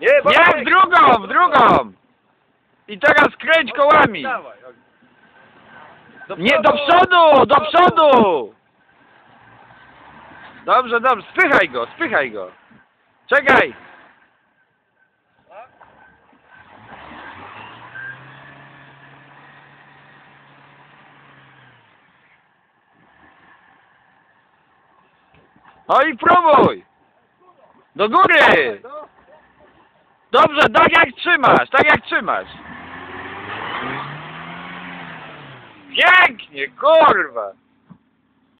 Nie, Nie, w drugą, w drugą! I teraz kręć kołami! Dawaj. Do Nie, do przodu, do przodu! Dobrze, dobrze, spychaj go, spychaj go. Czekaj! No i próbuj! Do góry! Dobrze, tak jak trzymasz, tak jak trzymasz. Pięknie, kurwa!